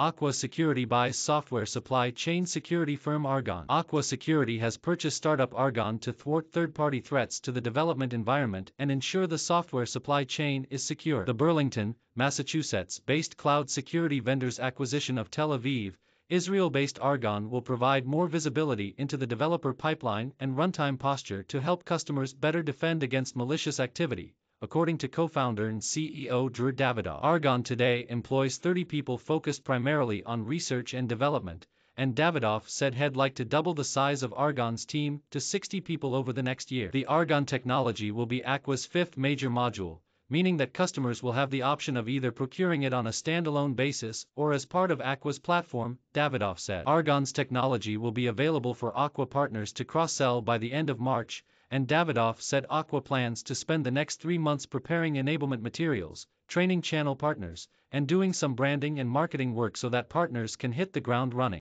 Aqua Security buys software supply chain security firm Argon. Aqua Security has purchased startup Argon to thwart third-party threats to the development environment and ensure the software supply chain is secure. The Burlington, Massachusetts-based cloud security vendor's acquisition of Tel Aviv, Israel-based Argon will provide more visibility into the developer pipeline and runtime posture to help customers better defend against malicious activity, according to co-founder and CEO Dror Davidoff. Argon today employs 30 people focused primarily on research and development, and Davidoff said he'd like to double the size of Argon's team to 60 people over the next year. The Argon technology will be Aqua's fifth major module, meaning that customers will have the option of either procuring it on a standalone basis or as part of Aqua's platform, Davidoff said. Argon's technology will be available for Aqua partners to cross-sell by the end of March, and Davidoff said Aqua plans to spend the next three months preparing enablement materials, training channel partners, and doing some branding and marketing work so that partners can hit the ground running.